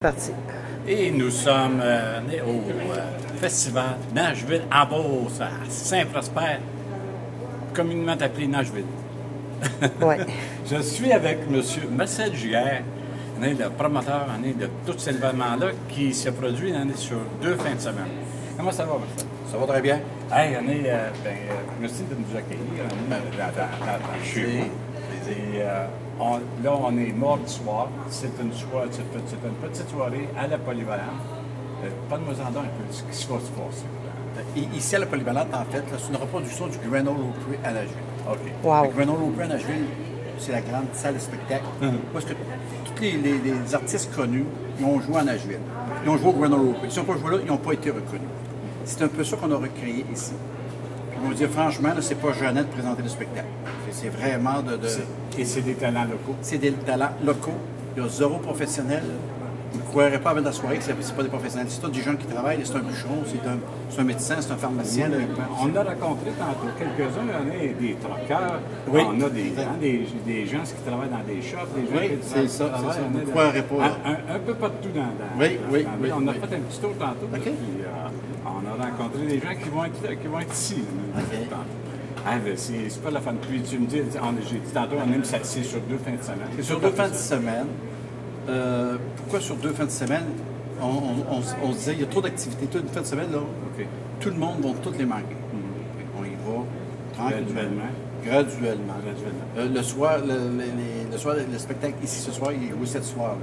Parti. Et nous sommes euh, au euh, festival Nashville en Beauce, à Saint-Prosper, communément appelé Nashville. Ouais. Je suis avec M. Marcel Giguère, on est le promoteur on est de tout cet événement-là qui se produit on est sur deux fins de semaine. Comment ça va, Marcel? Ça va très bien. Hey, on est, euh, ben, euh, merci de nous accueillir on est dans, dans- dans- dans- chez Plaisir. vous. Et, on- là, on est mardi soir. C'est une, soirée, c'est c'est une petite soirée à la polyvalente. Euh, Parle-moi-en donc un peu de ce qui se va se passer. I- Ici à la Polyvalente, en fait, là, c'est une reproduction du Grand Ole Opry à Nashville. OK. Wow. Le Grand Ole Opry à Nashville, c'est la grande salle de spectacle. Parce que tous les, les- les artistes connus, ils ont joué à Nashville. Ils ont joué au Grand Ole Opry. S'ils n'ont pas joué là, ils n'ont pas été reconnus. C'est un peu ça qu'on a recréé ici. On va dire franchement, c'est pas gênant de présenter le spectacle. C'est- C'est vraiment de... de- Et c'est des talents locaux. c'est des talents locaux. Il y a zéro professionnel. Vous ne croirez pas avant la soirée que ce n'est pas des professionnels. C'est des gens qui travaillent. C'est un bûcheron, c'est un, médecin, c'est un pharmacien. On a rencontré tantôt quelques-uns, on a des troqueurs, Oui. on a des, hein, des, des gens qui travaillent dans des shops, des gens Oui, qui c'est ça, travaillent, ça, on ne croirez pas. Un, un- un peu partout dans, dans Oui, dans- oui, dans- oui, On a fait un petit tour tantôt, puis euh, on a rencontré des gens qui vont être, qui vont être ici. Ah, ben, c'est pas la fin. Puis tu me dis, j'ai dit tantôt, on aime ça, c'est sur deux fins de semaine. C'est sur deux fins de semaine. Euh, pourquoi sur deux fins de semaine? On, on- on- on se disait, il y a trop d'activités. Toute une fin de semaine, là, tout le monde va toutes les manquer. On y va tranquillement. Graduellement. Graduellement. Graduellement. Euh, le soir, le, le- les- le soir, le spectacle ici ce soir, il est joué cette soirée.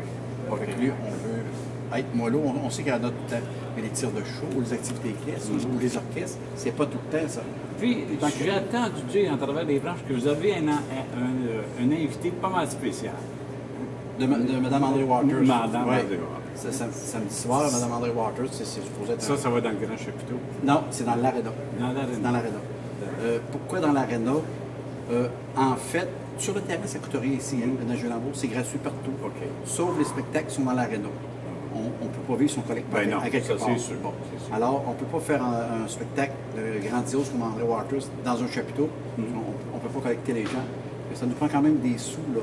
OK. Fait que lui, on veut être mollo. On, on sait qu'il y en a tout le temps. Mais les tirs de show, ou les activités équestres, ou les orchestres, c'est pas tout le temps, ça. Puis, j'ai entendu dire à travers les branches que vous avez un, un, un- un invité pas mal spécial. De, Mme André Waters. Madame Ouais. André samedi soir, Mme André Waters, c'est supposé être. Ça, ça va dans le grand chapiteau. Non, c'est dans l'aréna. Dans dans. Euh, pourquoi dans l'aréna? Euh, en fait, sur le terrain, ça ne coûte rien ici, hein, Lambeau, c'est gratuit partout. Sauf les spectacles qui sont dans l'aréna. On ne peut pas vivre son collecteur Ben non, à quelque ça, part. sûr. Bon. Sûr. Alors, on ne peut pas faire un, un spectacle euh, grandiose comme André Waters dans un chapiteau. Mm-hmm. On ne peut pas collecter les gens. Mais ça nous prend quand même des sous, là.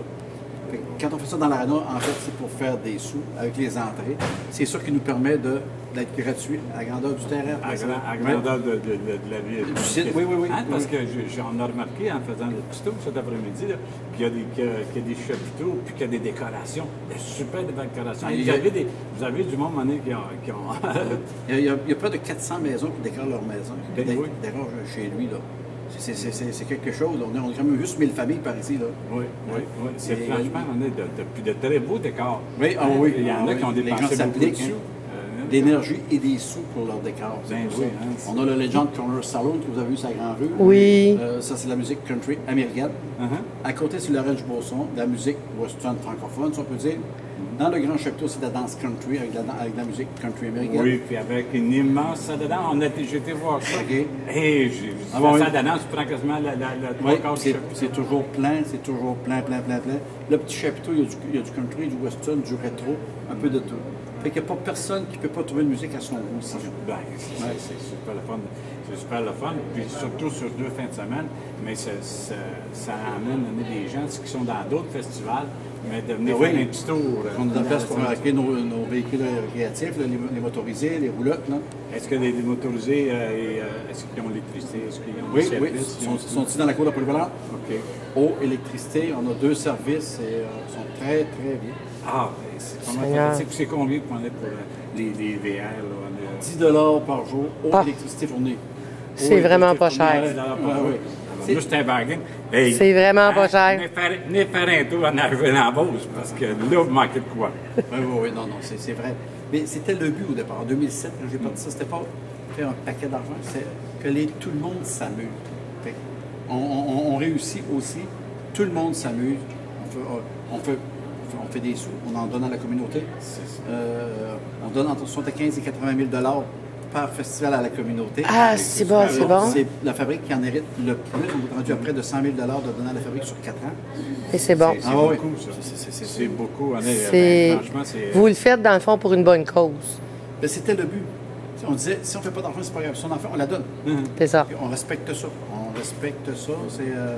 Quand on fait ça dans l'aréna, en fait, c'est pour faire des sous avec les entrées. C'est ça qui nous permet de- d'être gratuit à la grandeur du terrain. À, grand- grandeur de, de- la ville. Du site, oui, oui, oui. Hein, parce Oui. que je- j'en ai remarqué en faisant le petit tour cet après-midi qu'il y, a des- qu'il y a- des chapiteaux puis qu'il y a des décorations. Des super décorations. Ah, vous, a- avez des, vous avez du monde mané qui ont. Qui ont Il y, a, il y près de 400 maisons qui décorent leur maison. Ben Dé- oui. décorent chez lui, là. C'est- c'est- C'est c'est quelque chose. On est quand même juste 1000 familles par ici, là. oui, oui, oui. C'est Et- franchement, on est de, de, très beaux décors. Oui, ah Hein, oui. Il y en ah a qui ont dépensé beaucoup de s'appliquent, sous. hein. Euh, d'énergie et des sous pour leur décor. pour oui, hein, On a le Legend Corner Saloon que vous avez vu sur la Grande Rue. Oui. Euh, ça, c'est la musique country américaine. Uh-huh. À côté, c'est l'Orange Beauson, de la musique western francophone, si on peut dire. Dans le grand chapiteau, c'est de la danse country avec de la, avec de la musique country américaine. Oui, puis avec une immense salle de danse. On a été, j'ai été voir ça. OK. Et j'ai Ah la bon, salle oui. de danse prend quasiment la, la, la Oui, c'est toujours plein, c'est toujours plein, plein, plein, plein. Le petit chapiteau, il y, a du, il y a du country, du western, du rétro, un peu de tout. Fait qu'il n'y a pas personne qui ne peut pas trouver une musique à son goût. Ben, c'est c'est super le fun. C'est super le fun. Puis surtout sur deux fins de semaine, mais ça, ça, ça amène des gens qui sont dans d'autres festivals, mais de venir Ah oui. un petit tour. euh, On est en place pour la- arrêter nos, nos véhicules récréatifs, là, les, les motorisés, les roulottes. Là. Est-ce que les, les motorisés, euh, et, euh, est-ce qu'ils ont l'électricité? Est-ce qu'ils ont Oui, le oui, ils sont, sont ici dans la cour de la polyvalente. OK. Eau, électricité, on a deux services et euh, ils sont très, très bien. Ah, ben, c'est? C'est- C'est combien qu'on est pour euh, les, les VR? Là, on est- 10 par jour, eau, Ah. électricité fournie. C'est vraiment pas cher. Dans la- ouais. Nous, c'est un bargain. Hey, C'est vraiment pas hein, cher. Venez faire, un tour en arrivant en Beauce, parce que là, vous manquez de quoi. Oui, oui, oui, non, non, c'est vrai. Mais c'était le but au départ. En 2007, quand j'ai parti ça, c'était pas faire un paquet d'argent, c'est que les, tout le monde s'amuse. On, on- on réussit aussi, tout le monde s'amuse. On fait, on, fait, on fait des sous, on en donne à la communauté. Euh, on donne entre 75 et 80 000 par festival à la communauté. Ah, c'est bon, c'est bon. C'est la fabrique qui en hérite le plus. On est rendu à près de 100 000 de donner à la fabrique sur 4 ans. Et c'est bon. C'est Ah oui. beaucoup, ça. C'est- beaucoup. est- ben, franchement, c'est... Vous le faites, dans le fond, pour une bonne cause. Ben, c'était le but. On disait, si on ne fait pas d'argent, c'est pas grave. Si on en fait, on la donne. C'est ça. Puis On respecte ça. On respecte ça. C'est, euh,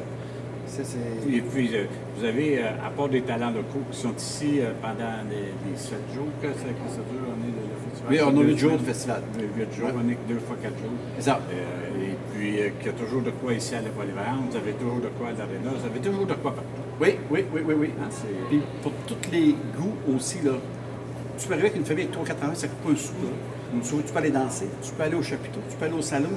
Et puis, euh, vous avez, euh, à part des talents locaux qui sont ici euh, pendant les, les 7 jours que ça, que ça dure, on est. Oui, on a huit jours de festival. Huit jours, on est deux fois quatre jours. C'est ça. Euh, et puis, euh, qu'il y a toujours de quoi ici à la Polyvalente, vous avez toujours de quoi à l'Arena, vous avez toujours de quoi partout. Oui, oui, oui, oui, oui. Hein, Puis pour tous les goûts aussi, là, tu peux arriver avec une famille avec 3-4 ans, ça coûte pas un sou. Là. Tu, tu peux aller danser, tu peux aller au chapiteau, tu peux aller au salon.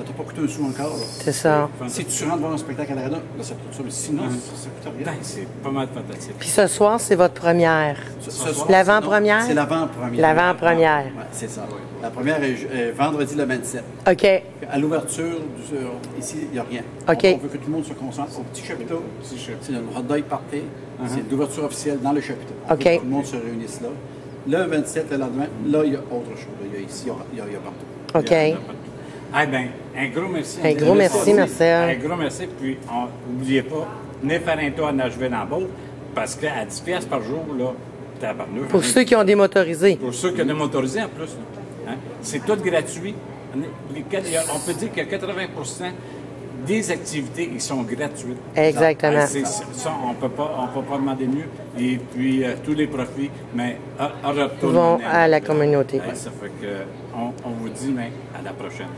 Ça t'a pas coûté un sou encore. là. C'est ça. Si tu rentres voir un spectacle à l'arena, là, ça te coûte ça. Mais sinon, ça, ça coûte rien. Ben, c'est pas mal fantastique. Puis ce soir, c'est votre première. Ce- soir, ce soir, L'avant-première? C'est l'avant-première. L'avant-première. Ouais, c'est ça. La première est euh, vendredi le 27. OK. À l'ouverture, du- euh, ici, il n'y a rien. OK. On, on veut que tout le monde se concentre au petit chapiteau. Petit chapiteau. C'est notre hot dog party. C'est l'ouverture officielle dans le chapiteau. On OK. veut que tout le monde se réunisse là. Le 27, le lendemain, là, il y a autre chose. Il y a ici, il y a, il y a- il y a partout. OK. Il y en a partout. Ah ben, un gros merci. Un gros merci, Marcel. Un gros merci. Puis, n'oubliez pas, venez faire un tour à Nashville en Beauce, parce qu'à 10 pièces par jour, là, tabarnouche. Pour ceux qui ont des motorisés. Pour ceux qui ont des motorisés en plus. Hein? C'est tout gratuit. On peut dire que 80% des activités, ils sont gratuites. Exactement. Ça, on on peut pas demander mieux. Et puis, euh, tous les profits, mais en- en retour, Vont à la communauté. Ça fait que, on, on vous dit, mais à la prochaine.